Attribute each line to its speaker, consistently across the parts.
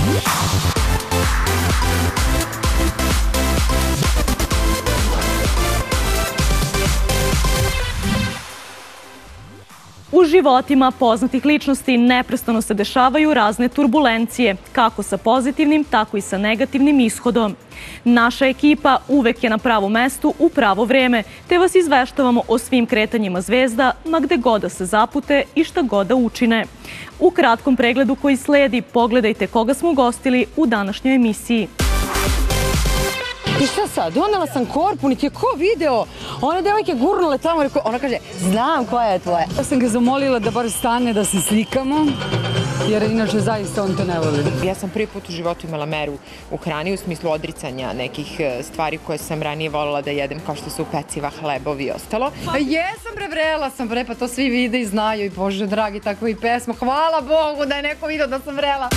Speaker 1: U životima poznatih ličnosti neprestano se dešavaju razne turbulencije, kako sa pozitivnim, tako i sa negativnim ishodom. Naša ekipa uvek je na pravom mestu u pravo vreme, te vas izveštavamo o svim kretanjima zvezda, ma gde god da se zapute i šta god da učine. U kratkom pregledu koji sledi, pogledajte koga smo gostili u današnjoj emisiji.
Speaker 2: I šta sad? Donela sam korpu, niti je ko video. One devojke gurnule tamo, ona kaže, znam koja je tvoja.
Speaker 3: Ja sam ga zamolila da bar stane da se slikamo, jer inače zaista on to ne voli.
Speaker 4: Ja sam prvi put u životu imala meru u hrani u smislu odricanja nekih e, stvari koje sam ranije voljela da jedem kao što su peciva, hlebovi i ostalo.
Speaker 3: A jesam bre, vrela sam bre, pa to svi vide i znaju i bože dragi, tako i pesma. Hvala Bogu da je neko video da sam vrela.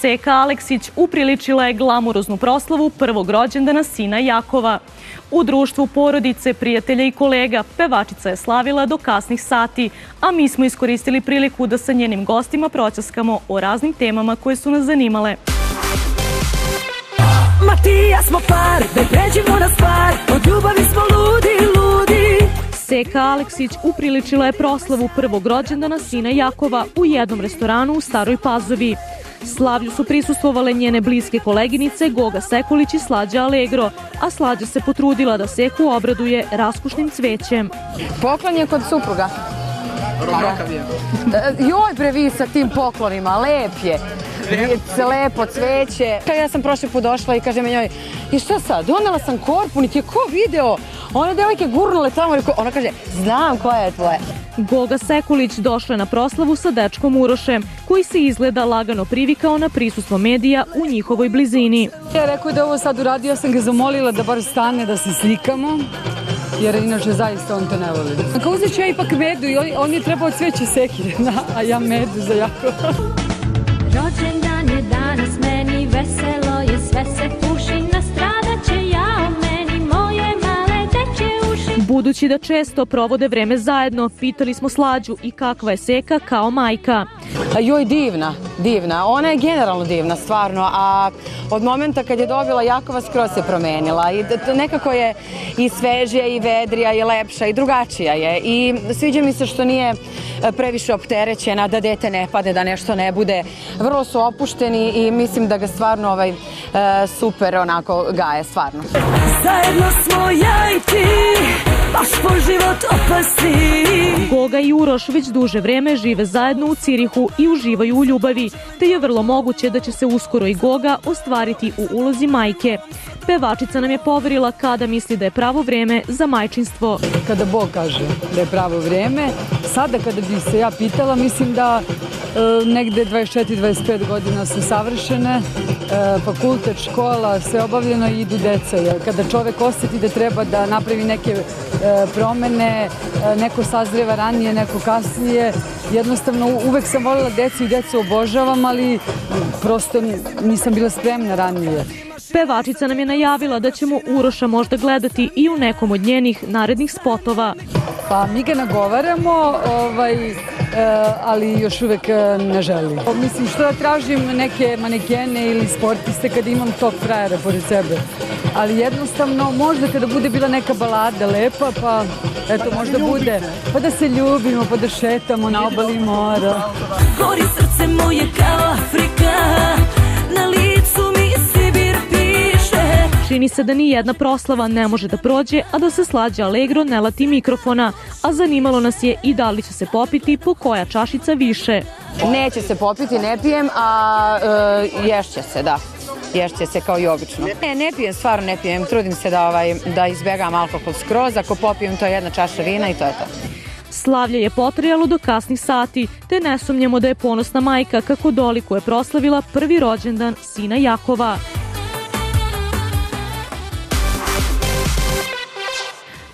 Speaker 1: Seka Aleksić upriličila je glamuroznu proslavu prvog rođendana sina Jakova. U društvu porodice, prijatelja i kolega pevačica je slavila do kasnih sati, a mi smo iskoristili priliku da sa njenim gostima proćaskamo o raznim temama koje su nas zanimale.
Speaker 5: Matija smo par, da pređimo na stvar, od ljubavi smo ludi, ludi.
Speaker 1: Seka Aleksić upriličila je proslavu prvog rođendana sina Jakova u jednom restoranu u Staroj Pazovi. Slavlju su prisustvovale njene bliske koleginice Goga Sekulić i Slađa Allegro, a Slađa se potrudila da Seku obraduje raskušnim cvećem.
Speaker 2: Poklon je kod supruga.
Speaker 6: Romakav je.
Speaker 2: E, Joj bre vi sa tim poklonima, lep je. Lepo cveće. Ja sam prošli put došla i kaže me njoj, i šta sad, donela sam korpu, niti je ko video. One devojke gurnule tamo, reko, ona kaže, znam koja je tvoja.
Speaker 1: Goga Sekulić došla je na proslavu sa dečkom Urošem, koji se izgleda lagano privikao na prisustvo medija u njihovoj blizini.
Speaker 3: Ja rekao da ovo sad uradio, sam ga zamolila da bar stane da se slikamo, jer inače zaista on to ne voli. Kao uzet ću ja ipak medu i on, on je trebao cveće sekire, da, a ja medu za jako.
Speaker 7: Rođendan je danas meni, veselo je, sve se
Speaker 1: Budući da često provode vreme zajedno, pitali smo Slađu i kakva je Seka kao majka.
Speaker 2: A joj, divna, divna. Ona je generalno divna, stvarno, a od momenta kad je dobila Jakova skroz se promenila i da- nekako je i svežija i vedrija i lepša i drugačija je i sviđa mi se što nije e, previše opterećena, da dete ne pade, da nešto ne bude. Vrlo su opušteni i mislim da ga stvarno ovaj, e, super onako gaje, stvarno.
Speaker 5: Zajedno smo ja i ti, baš po život opasni.
Speaker 1: Goga i Uroš već duže vreme žive zajedno u Cirihu i uživaju u ljubavi, te je vrlo moguće da će se uskoro i Goga ostvariti u ulozi majke. Pevačica nam je poverila kada misli da je pravo vreme za majčinstvo.
Speaker 3: Kada Bog kaže da je pravo vreme, sada kada bih se ja pitala, mislim da e, negde 24-25 godina su savršene, fakultet, škola, sve obavljeno i idu deca. Kada čovek osjeti da treba da napravi neke e, promene, e, neko sazreva ranije, neko kasnije, jednostavno uvek sam voljela decu i decu obožavam, ali prosto nisam bila spremna ranije.
Speaker 1: Pevačica nam je najavila da ćemo Uroša možda gledati i u nekom od njenih narednih spotova.
Speaker 3: Pa mi ga nagovaramo, ovaj, e, ali još uvek e, ne želi. Mislim, što da tražim neke manekene ili sportiste kad imam tog frajera pored sebe. Ali jednostavno, možda kada bude bila neka balada lepa, pa eto, možda bude, pa da se ljubimo, pa da šetamo na obali mora.
Speaker 5: Gori srce moje kao Afrika, piše.
Speaker 1: Čini se da ni jedna proslava ne može da prođe, a da se slađa Allegro ne lati mikrofona, a zanimalo nas je i da li će se popiti po koja čašica više.
Speaker 2: Neće se popiti, ne pijem, a e, ješće se, da. Ješće se kao i obično. Ne, ne pijem, stvarno ne pijem. Trudim se da, ovaj, da izbegam alkohol skroz. Ako popijem, to je jedna čaša vina i to je to.
Speaker 1: Slavlje je potrajalo do kasnih sati, te ne sumnjamo da je ponosna majka kako doliku je proslavila prvi rođendan sina Jakova.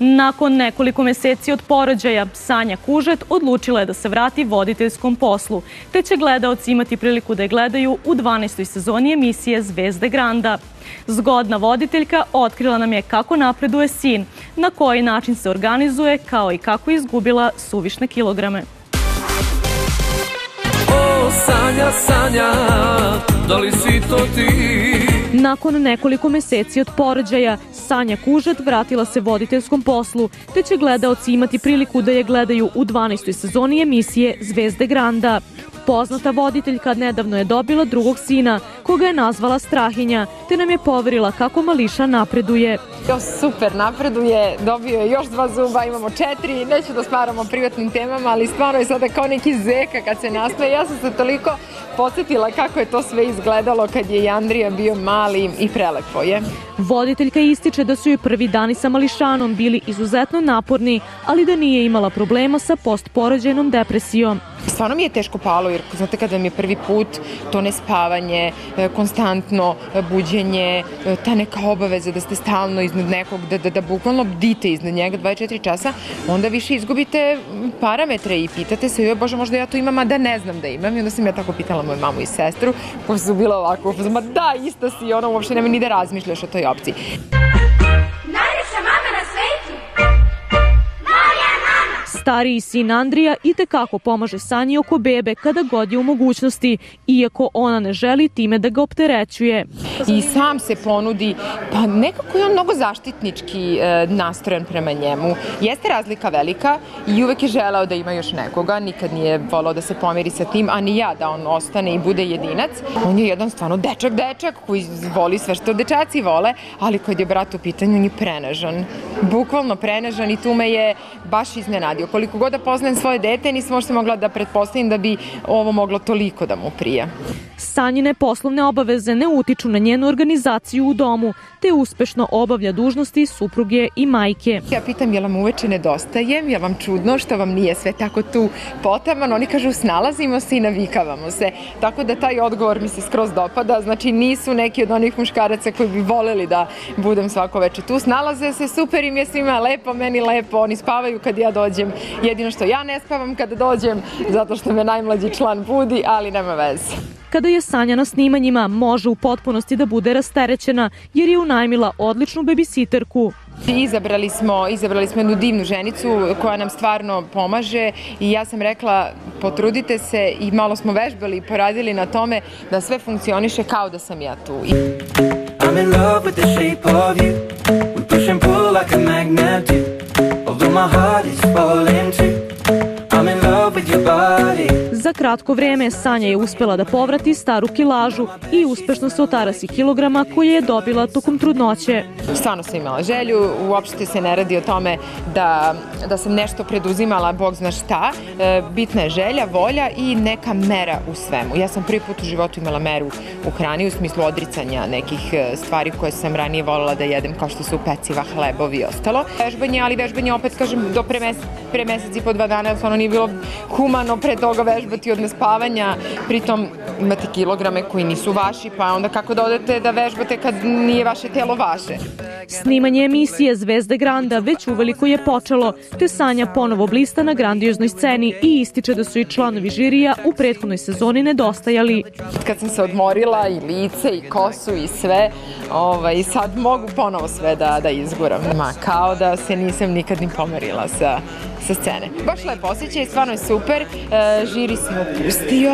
Speaker 1: Nakon nekoliko meseci od porođaja, Sanja Kužet odlučila je da se vrati voditeljskom poslu, te će gledaoci imati priliku da je gledaju u 12. sezoni emisije Zvezde Granda. Zgodna voditeljka otkrila nam je kako napreduje sin, na koji način se organizuje, kao i kako je izgubila suvišne kilograme.
Speaker 5: O, Sanja
Speaker 8: sanja Da li si to ti?
Speaker 1: Nakon nekoliko meseci od porođaja, Sanja Kužet vratila se voditeljskom poslu, te će gledaoci imati priliku da je gledaju u 12. sezoni emisije Zvezde Granda. Poznata voditeljka nedavno je dobila drugog sina, koga je nazvala Strahinja, te nam je poverila kako mališa napreduje.
Speaker 4: Jo, super, napreduje, dobio je još dva zuba, imamo četiri, neću da smaramo o privatnim temama, ali stvarno je sada kao neki zeka kad se nasmeje. Ja sam se toliko podsjetila kako je to sve izgledalo kad je i Andrija bio mali i prelepo je.
Speaker 1: Voditeljka ističe da su joj prvi dani sa mališanom bili izuzetno naporni, ali da nije imala problema sa postporođenom depresijom.
Speaker 4: Stvarno mi je teško palo, jer znate kada mi je prvi put to nespavanje, e, konstantno buđenje, e, ta neka obaveza da ste stalno iznad nekog, da, da, da bukvalno bdite iznad njega 24 časa, onda više izgubite parametre i pitate se, joj Bože, možda ja to imam, a da ne znam da imam. I onda sam ja tako pitala moju mamu i sestru, koja su bila ovako, ma da, ista si, ona uopšte nema ni da razmišljaš o toj opciji.
Speaker 1: Stariji sin Andrija i tekako pomaže Sanji oko bebe kada god je u mogućnosti, iako ona ne želi time da ga opterećuje.
Speaker 4: I sam se ponudi, pa nekako je on mnogo zaštitnički e, nastrojen prema njemu. Jeste razlika velika i uvek je želeo da ima još nekoga, nikad nije volao da se pomiri sa tim, a ni ja da on ostane i bude jedinac. On je jedan stvarno dečak dečak koji voli sve što dečaci vole, ali kad je brat u pitanju, on je prenežan. Bukvalno prenežan i tu me je baš iznenadio. Koliko god da poznajem svoje dete, nisam možda mogla da pretpostavim da bi ovo moglo toliko da mu prija.
Speaker 1: Sanjine poslovne obaveze ne utiču na njenu organizaciju u domu, te uspešno obavlja dužnosti supruge i majke.
Speaker 4: Ja pitam, jel vam uveče nedostajem, jel vam čudno što vam nije sve tako tu potaman? Oni kažu, snalazimo se i navikavamo se. Tako da taj odgovor mi se skroz dopada. Znači, nisu neki od onih muškaraca koji bi voleli da budem svako veče tu. Snalaze se, super im je svima, lepo, meni lepo, oni spavaju kad ja dođem. Jedino što ja ne spavam kada dođem, zato što me najmlađi član budi, ali nema veze.
Speaker 1: Kada je Sanja na snimanjima, može u potpunosti da bude rasterećena, jer je unajmila odličnu bebisiterku.
Speaker 4: Izabrali smo, izabrali smo jednu divnu ženicu koja nam stvarno pomaže i ja sam rekla potrudite se i malo smo vežbali i poradili na tome da sve funkcioniše kao da sam ja tu. I
Speaker 8: I'm in love with the shape of you We push and pull like a magnet do Although my heart is falling too I'm in love with your body
Speaker 1: Kratko vreme Sanja je uspela da povrati staru kilažu i uspešno se otarasi kilograma koje je dobila tokom trudnoće.
Speaker 4: Stvarno sam imala želju, uopšte se ne radi o tome da, da sam nešto preduzimala, bog zna šta. E, bitna je želja, volja i neka mera u svemu. Ja sam prvi put u životu imala meru u hrani u smislu odricanja nekih e, stvari koje sam ranije voljela da jedem kao što su peciva, hlebovi i ostalo. Vežbanje, ali vežbanje opet kažem do pre, mes, pre mesec i po dva dana, stvarno nije bilo humano pre toga vežbati od nespavanja, pritom imate kilograme koji nisu vaši, pa onda kako da odete da vežbate kad nije vaše telo vaše.
Speaker 1: Snimanje emisije Zvezde Granda već uveliko je počelo, te Sanja ponovo blista na grandioznoj sceni i ističe da su i članovi žirija u prethodnoj sezoni nedostajali.
Speaker 4: Kad sam se odmorila i lice i kosu i sve, ovaj, sad mogu ponovo sve da, da izguram. Ma, kao da se nisam nikad ni pomerila sa, sa scene. Baš lep osjećaj, stvarno je super. E, žiri se opustio.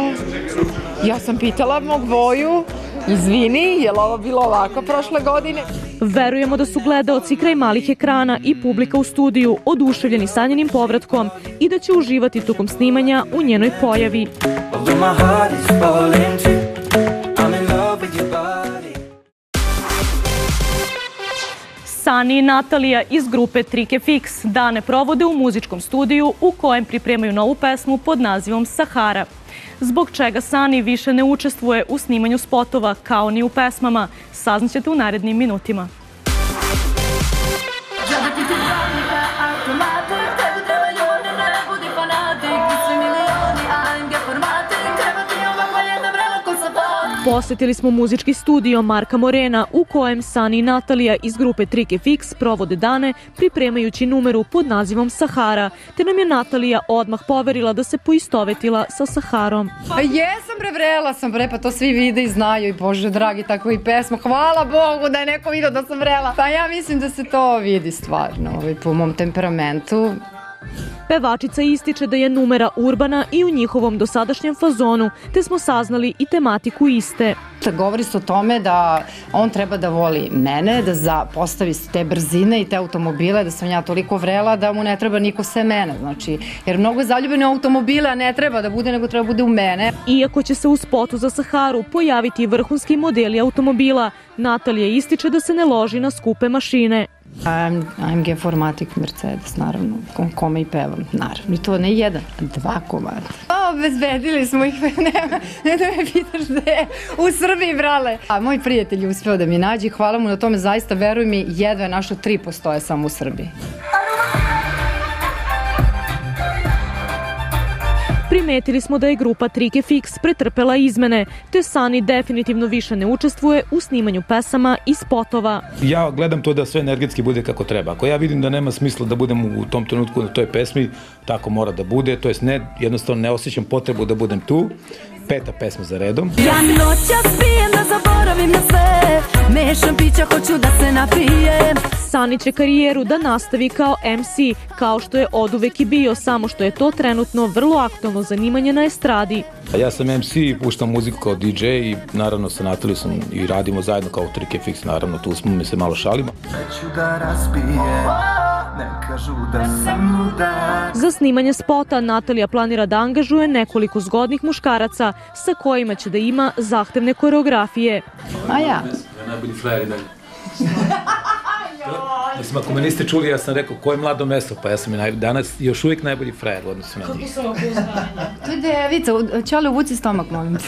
Speaker 4: Ja sam pitala mog Voju, izvini, je li ovo bilo ovako prošle godine?
Speaker 1: Verujemo da su gledaoci kraj malih ekrana i publika u studiju oduševljeni sanjenim povratkom i da će uživati tokom snimanja u njenoj pojavi.
Speaker 8: Although my heart is falling too
Speaker 1: Sani i Natalija iz grupe Trike Fix dane provode u muzičkom studiju u kojem pripremaju novu pesmu pod nazivom Sahara. Zbog čega Sani više ne učestvuje u snimanju spotova kao ni u pesmama, saznaćete u narednim minutima. Posetili smo muzički studio Marka Morena u kojem Sani i Natalija iz grupe Trike Fix provode dane pripremajući numeru pod nazivom Sahara, te nam je Natalija odmah poverila da se poistovetila sa Saharom.
Speaker 3: Pa jesam bre, vrela sam bre, pa to svi vide i znaju i bože dragi, tako i pesma. Hvala Bogu da je neko vidio da sam vrela. Pa ja mislim da se to vidi stvarno ovaj, po mom temperamentu.
Speaker 1: Pevačica ističe da je numera urbana i u njihovom dosadašnjem fazonu, te smo saznali i tematiku iste.
Speaker 9: Govori se o tome da on treba da voli mene, da za, postavi te brzine i te automobile, da sam ja toliko vrela da mu ne treba niko sve mene. Znači, jer mnogo je zaljubljen u automobile, a ne treba da bude, nego treba da bude u mene.
Speaker 1: Iako će se u spotu za Saharu pojaviti vrhunski modeli automobila, Natalija ističe da se ne loži na skupe mašine.
Speaker 9: AM, AMG Formatic Mercedes, naravno, kom, kome i pevam, naravno. I to ne jedan, dva komada. Obezbedili smo ih, nema, ne da me pitaš gde je, u Srbiji, brale. A moj prijatelj je uspeo da mi nađe hvala mu na tome, zaista, veruj mi, jedva je našo tri postoje samo u Srbiji.
Speaker 1: Primetili smo da je grupa Trike Fix pretrpela izmene, te Sani definitivno više ne učestvuje u snimanju pesama i spotova.
Speaker 10: Ja gledam to da sve energetski bude kako treba. Ako ja vidim da nema smisla da budem u tom trenutku na toj pesmi, tako mora da bude, to jest ne, jednostavno ne osjećam potrebu da budem tu, peta pesma za redom.
Speaker 5: Ja noćas pijem da zaboravim na sve Mešam pića, hoću da se napijem
Speaker 1: Sani će karijeru da nastavi kao MC, kao što je oduvek i bio, samo što je to trenutno vrlo aktualno zanimanje na estradi.
Speaker 10: A ja sam MC i puštam muziku kao DJ i naravno sa Natalijom sam i radimo zajedno kao Trike Fix, naravno tu smo mi se malo šalimo.
Speaker 8: Neću da razbijem, ne kažu da sam ludak
Speaker 1: Za snimanje spota Natalija planira da angažuje nekoliko zgodnih muškaraca sa kojima će da ima zahtevne koreografije.
Speaker 9: A ja?
Speaker 10: Najbolji frajer i dalje. Mislim, ako me niste čuli, ja sam rekao ko je mlado mesto, pa ja sam i naj, danas još uvijek najbolji frajer u odnosu na njih.
Speaker 9: To je devica, Čale, uvuci stomak, molim te.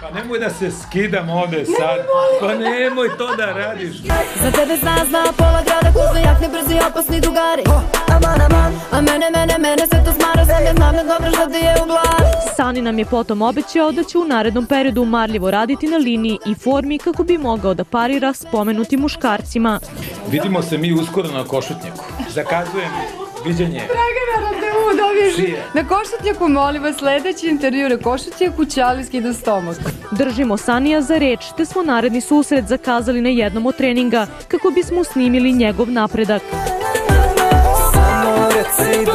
Speaker 10: Pa nemoj da se skidam ovde sad. Pa nemoj to da radiš.
Speaker 5: Za tebe zna, zna pola grada Kupe jakne, brzi, opasni drugari Aman, aman A mene, mene, mene se to smara Sam ja znam da dobro što ti je u glavi
Speaker 1: Sani nam je potom obećao da će u narednom periodu marljivo raditi na liniji i formi kako bi mogao da parira spomenutim muškarcima.
Speaker 10: Vidimo se mi uskoro na Košutnjaku. Zakazujem viđenje.
Speaker 11: Dragana,
Speaker 10: Sije.
Speaker 11: na Košutnjaku, molim vas, sledeći intervju na Košutnjaku, Čali skida stomak.
Speaker 1: Držimo Sanija za reč, te smo naredni susret zakazali na jednom od treninga kako bismo snimili njegov napredak.
Speaker 8: Samo reci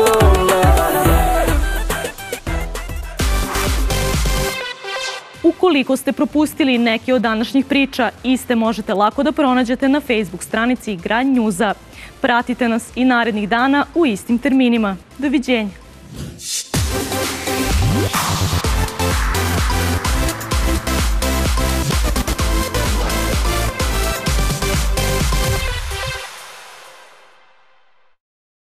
Speaker 1: Ukoliko ste propustili neke od današnjih priča, iste možete lako da pronađete na Facebook stranici Grand Newsa. Pratite nas i narednih dana u istim terminima. Doviđenja. Thank you.